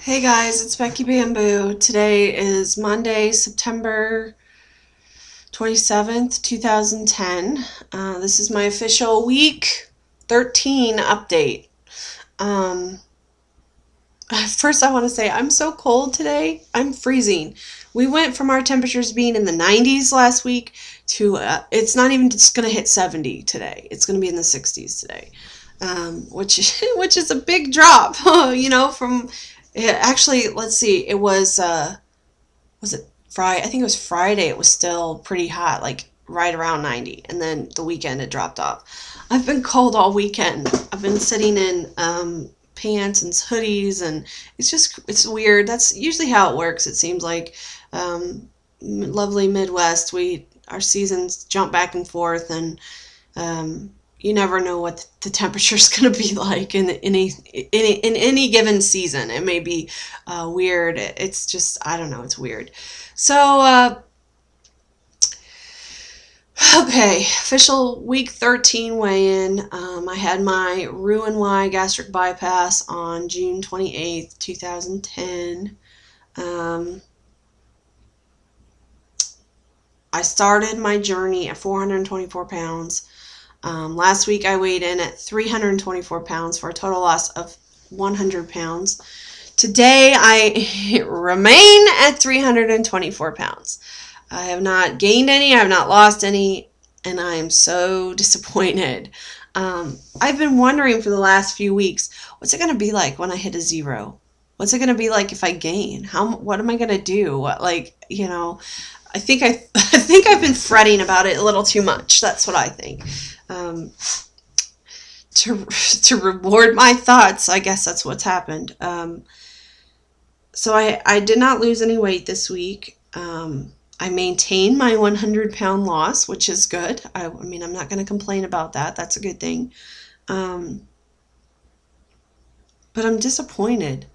Hey guys, it's Becky Bamboo. Today is Monday, September 27th, 2010. Uh, this is my official week 13 update. Um, first, I want to say I'm so cold today. I'm freezing. We went from our temperatures being in the 90s last week to uh, it's not even just going to hit 70 today. It's going to be in the 60s today. Um, which which is a big drop, you know, from it actually, let's see, it was uh was it Friday? I think it was Friday. It was still pretty hot, like right around 90, and then the weekend it dropped off. I've been cold all weekend. I've been sitting in um, pants and hoodies, and it's just it's weird. That's usually how it works. It seems like um, lovely Midwest. We our seasons jump back and forth, and um, you never know what the temperature is going to be like in any in, in any given season. It may be uh, weird. It's just I don't know. It's weird. So uh, okay, official week thirteen weigh-in. Um, I had my Roux-en-Y gastric bypass on June twenty eighth, two thousand ten. Um, I started my journey at 424 pounds. Um, last week I weighed in at 324 pounds for a total loss of 100 pounds. Today I remain at 324 pounds. I have not gained any, I have not lost any, and I am so disappointed. Um, I've been wondering for the last few weeks, what's it going to be like when I hit a zero? What's it going to be like if I gain? How what am I going to do? What, like, you know, I think I, I think I've been fretting about it a little too much. That's what I think um, to to reward my thoughts. I guess that's what's happened. Um, so I I did not lose any weight this week. Um, I maintained my 100 pound loss, which is good. I, I mean, I'm not going to complain about that. That's a good thing. Um, but I'm disappointed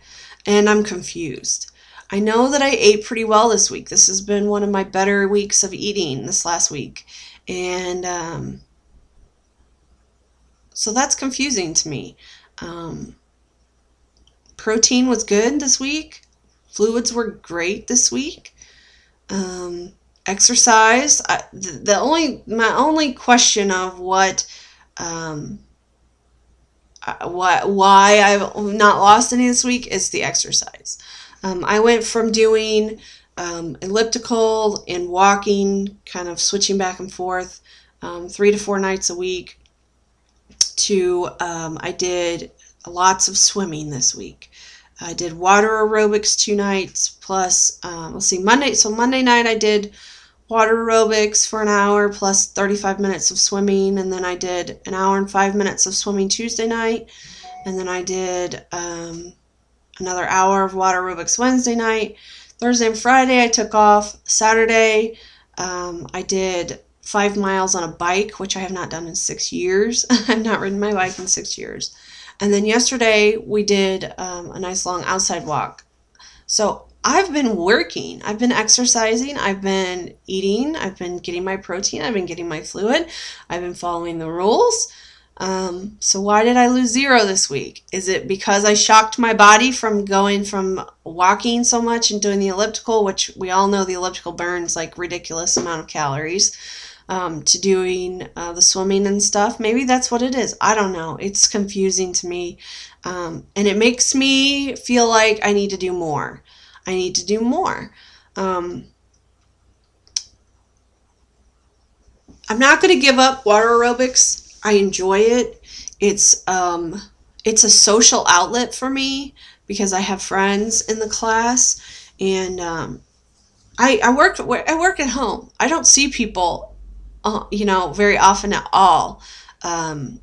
and I'm confused. I know that I ate pretty well this week. This has been one of my better weeks of eating this last week. And um, so that's confusing to me. Um, protein was good this week. Fluids were great this week. Um, exercise. I, the, the, only my only question of what um, why why I've not lost any this week is the exercise. Um, I went from doing um, elliptical and walking, kind of switching back and forth, um, three to four nights a week, to um, I did lots of swimming this week. I did water aerobics two nights plus um, let's see Monday. So Monday night I did water aerobics for an hour plus 35 minutes of swimming, and then I did an hour and five minutes of swimming Tuesday night, and then I did um, another hour of water aerobics Wednesday night. Thursday and Friday I took off. Saturday um, I did five miles on a bike, which I have not done in six years. I've not ridden my bike in six years. And then yesterday we did um, a nice long outside walk. So I've been working, I've been exercising, I've been eating, I've been getting my protein, I've been getting my fluid, I've been following the rules. Um, so why did I lose zero this week? Is it because I shocked my body from going from walking so much and doing the elliptical, which we all know the elliptical burns like ridiculous amount of calories um, to doing uh, the swimming and stuff. Maybe that's what it is. I don't know. It's confusing to me. Um, and it makes me feel like I need to do more. I need to do more. Um, I'm not going to give up water aerobics. I enjoy it. It's um, it's a social outlet for me because I have friends in the class, and um, I I work I work at home. I don't see people you know, very often at all. Um,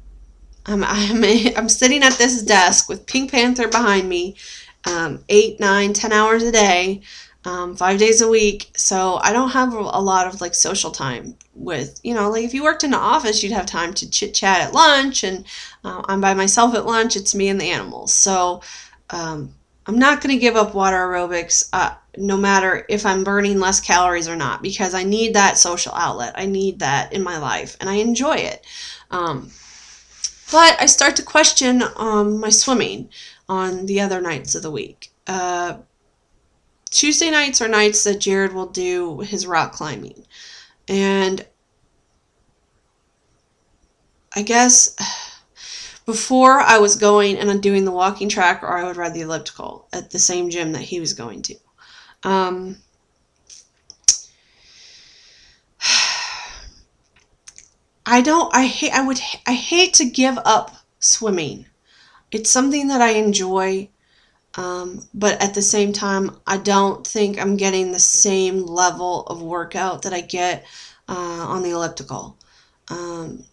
I'm, I'm, I'm sitting at this desk with Pink Panther behind me, um, eight, nine, ten hours a day, um, five days a week. So I don't have a lot of like social time with, you know, like if you worked in an office, you'd have time to chit chat at lunch. And uh, I'm by myself at lunch. It's me and the animals. So um, I'm not going to give up water aerobics. Uh, no matter if I'm burning less calories or not, because I need that social outlet. I need that in my life, and I enjoy it. Um, but I start to question um, my swimming on the other nights of the week. uh, Tuesday nights are nights that Jared will do his rock climbing. And I guess before I was going and doing the walking track, or I would ride the elliptical at the same gym that he was going to. Um, I don't. I hate. I would. I hate to give up swimming. It's something that I enjoy, um, but at the same time, I don't think I'm getting the same level of workout that I get uh, on the elliptical. Um,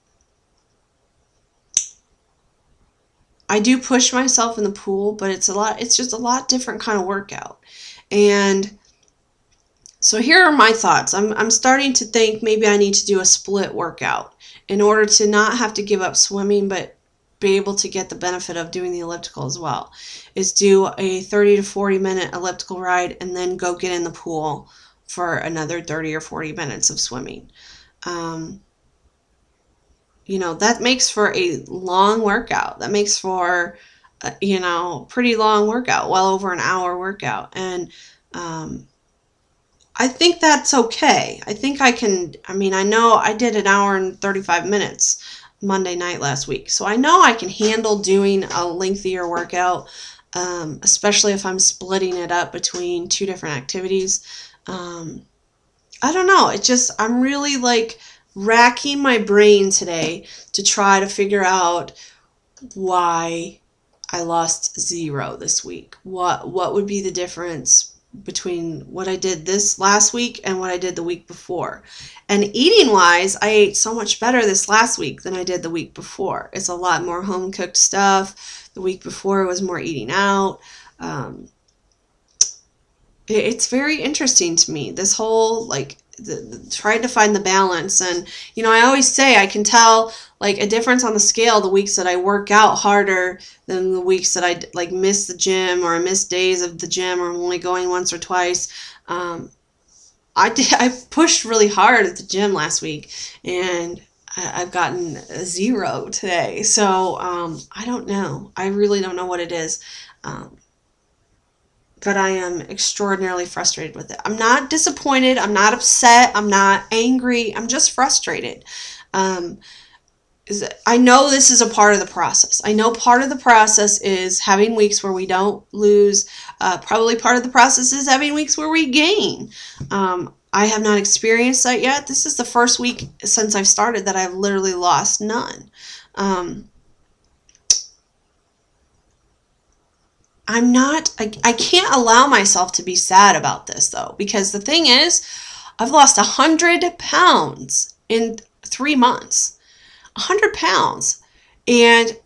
I do push myself in the pool, but it's a lot. It's just a lot different kind of workout, and so here are my thoughts. I'm I'm starting to think maybe I need to do a split workout in order to not have to give up swimming, but be able to get the benefit of doing the elliptical as well. Is do a 30 to 40 minute elliptical ride and then go get in the pool for another 30 or 40 minutes of swimming. Um, you know, that makes for a long workout. That makes for, a, you know, pretty long workout, well over an hour workout. And um, I think that's okay. I think I can, I mean, I know I did an hour and 35 minutes Monday night last week. So I know I can handle doing a lengthier workout, um, especially if I'm splitting it up between two different activities. Um, I don't know. It just, I'm really like, racking my brain today to try to figure out why I lost zero this week. What what would be the difference between what I did this last week and what I did the week before? And eating wise, I ate so much better this last week than I did the week before. It's a lot more home cooked stuff. The week before was more eating out. Um, it's very interesting to me. This whole like the, trying to find the balance. And you know i always say i can tell like a difference on the scale the weeks that i work out harder than the weeks that i like miss the gym or miss days of the gym or i'm only going once or twice. Um, i did i pushed really hard at the gym last week and I, have gotten a zero today. So um, i don't know. I really don't know what it is. Um, but I am extraordinarily frustrated with it. I'm not disappointed. I'm not upset. I'm not angry. I'm just frustrated. Um, I know this is a part of the process. I know part of the process is having weeks where we don't lose. Uh, probably part of the process is having weeks where we gain. Um, I have not experienced that yet. This is the first week since I've started that I've literally lost none. Um, I'm not, I, I can't allow myself to be sad about this though, because the thing is, I've lost 100 pounds in three months. 100 pounds. And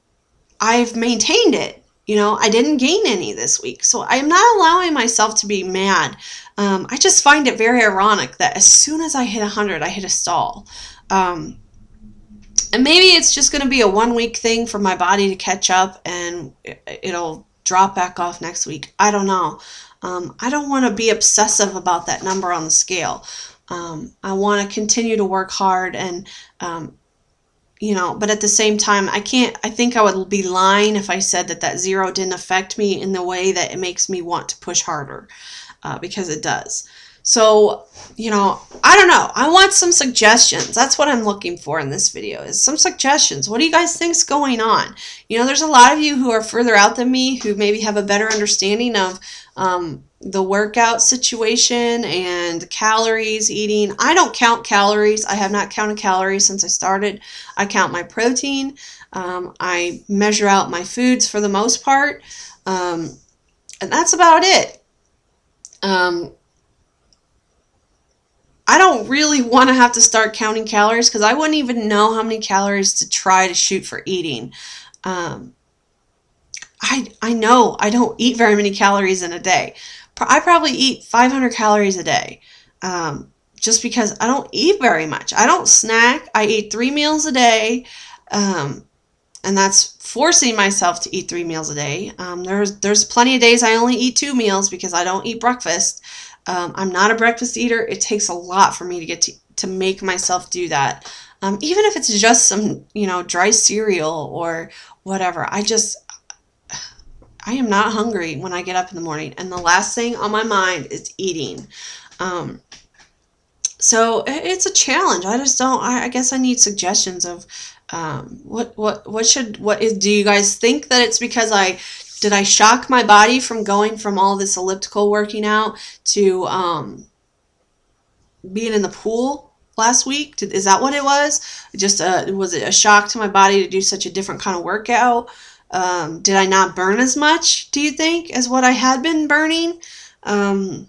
I've maintained it. You know, I didn't gain any this week. So I'm not allowing myself to be mad. Um, I just find it very ironic that as soon as I hit 100, I hit a stall. Um, and maybe it's just going to be a one week thing for my body to catch up and it'll drop back off next week. I don't know. Um, I don't want to be obsessive about that number on the scale. Um, I want to continue to work hard and, um, you know, but at the same time, I can't, I think I would be lying if I said that that zero didn't affect me in the way that it makes me want to push harder uh, because it does. So, you know, I don't know. I want some suggestions. That's what I'm looking for in this video is some suggestions. What do you guys think's going on? You know, there's a lot of you who are further out than me who maybe have a better understanding of um, the workout situation and calories, eating. I don't count calories. I have not counted calories since I started. I count my protein. Um, I measure out my foods for the most part. Um, and that's about it. Um, I don't really want to have to start counting calories because I wouldn't even know how many calories to try to shoot for eating. Um, I I know I don't eat very many calories in a day. I probably eat 500 calories a day, um, just because I don't eat very much. I don't snack. I eat three meals a day, um, and that's forcing myself to eat three meals a day. Um, there's there's plenty of days I only eat two meals because I don't eat breakfast. Um, I'm not a breakfast eater. It takes a lot for me to get to, to make myself do that. Um, even if it's just some, you know, dry cereal or whatever. I just, I am not hungry when I get up in the morning, and the last thing on my mind is eating. Um, so it's a challenge. I just don't. I, I guess I need suggestions of um, what what what should what is. Do you guys think that it's because I did I shock my body from going from all this elliptical working out to um, being in the pool last week? Did, is that what it was? Just a, was it a shock to my body to do such a different kind of workout? Um, did I not burn as much? Do you think as what I had been burning? Um,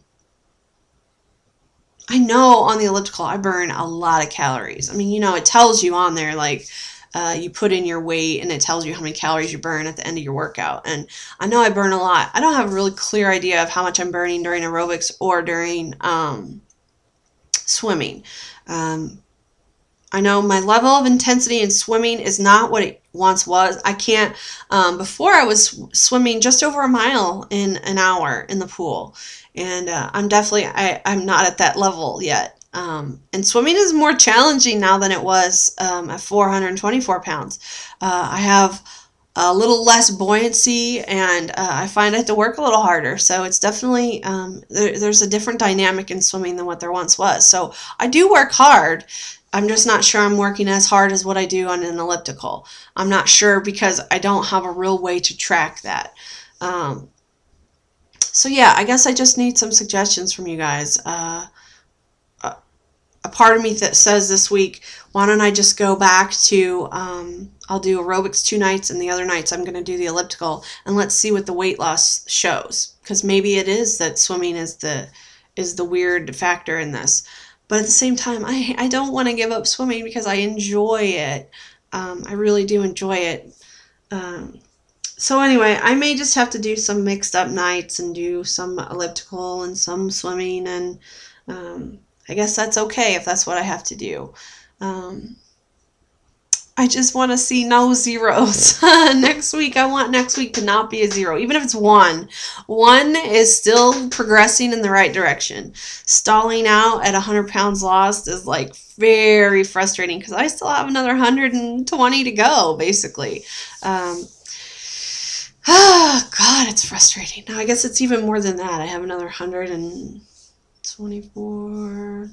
I know on the elliptical I burn a lot of calories. I mean, you know, it tells you on there like uh, you put in your weight and it tells you how many calories you burn at the end of your workout. And I know I burn a lot. I don't have a really clear idea of how much I'm burning during aerobics or during um, swimming. Um, I know my level of intensity in swimming is not what it once was. I can't, um, before I was swimming just over a mile in an hour in the pool. And uh, I'm definitely, I, I'm not at that level yet. Um, and swimming is more challenging now than it was um, at 424 pounds. Uh, I have a little less buoyancy and uh, I find I have to work a little harder. So it's definitely, um, there, there's a different dynamic in swimming than what there once was. So I do work hard. I'm just not sure I'm working as hard as what I do on an elliptical. I'm not sure because I don't have a real way to track that. Um, so yeah, I guess I just need some suggestions from you guys. Uh, a part of me that says this week, why don't I just go back to, um, I'll do aerobics two nights and the other nights I'm going to do the elliptical and let's see what the weight loss shows. Because maybe it is that swimming is the, is the weird factor in this. But at the same time, I, I don't want to give up swimming because I enjoy it. Um, I really do enjoy it. Um, so anyway, I may just have to do some mixed up nights and do some elliptical and some swimming and um, I guess that's okay if that's what I have to do. Um, I just want to see no zeros. next week, I want next week to not be a zero, even if it's one. One is still progressing in the right direction. Stalling out at 100 pounds lost is like very frustrating because I still have another 120 to go, basically. Um, oh, God, it's frustrating. Now, I guess it's even more than that. I have another 100 and 24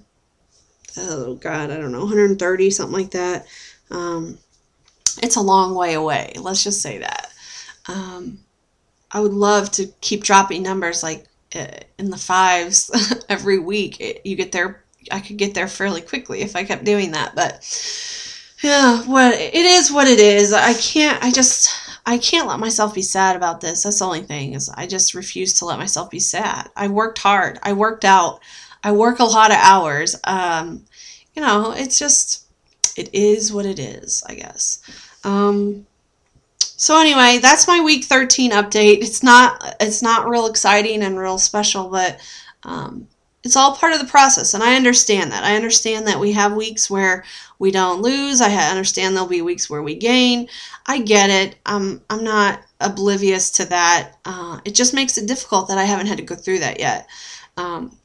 oh god i don't know 130 something like that. Um, it's a long way away let's just say that. Um, i would love to keep dropping numbers like uh, in the fives every week. It, you get there i could get there fairly quickly if i kept doing that but yeah what it is what it is. I can't i just I can't let myself be sad about this. That's the only thing is I just refuse to let myself be sad. I worked hard. I worked out. I work a lot of hours. Um, you know, it's just it is what it is, I guess. Um, so anyway, that's my week 13 update. It's not it's not real exciting and real special, but um, it's all part of the process and i understand that. I understand that we have weeks where we don't lose. I understand there'll be weeks where we gain. I get it. I'm, I'm not oblivious to that. Uh, it just makes it difficult that i haven't had to go through that yet. Um,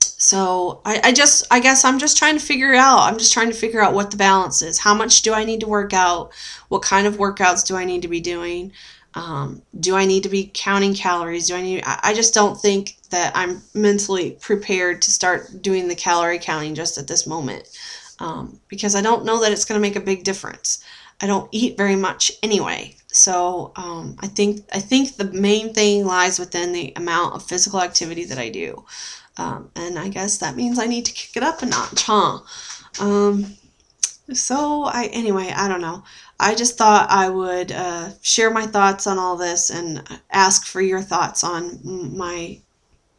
so I, I just i guess i'm just trying to figure out. I'm just trying to figure out what the balance is. How much do i need to work out? What kind of workouts do i need to be doing um, do I need to be counting calories? Do I need? I just don't think that I'm mentally prepared to start doing the calorie counting just at this moment um, because I don't know that it's going to make a big difference. I don't eat very much anyway, so um, I think I think the main thing lies within the amount of physical activity that I do, um, and I guess that means I need to kick it up a notch, huh? Um, so I anyway I don't know. I just thought I would uh, share my thoughts on all this and ask for your thoughts on my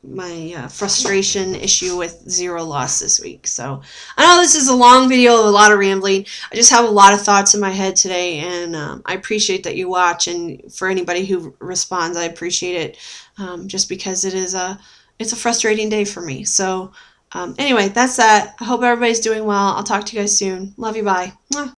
my uh, frustration issue with zero loss this week. So I know this is a long video, a lot of rambling. I just have a lot of thoughts in my head today, and um, I appreciate that you watch. And for anybody who responds, I appreciate it, um, just because it is a it's a frustrating day for me. So um, anyway, that's that. I hope everybody's doing well. I'll talk to you guys soon. Love you. Bye. Mwah.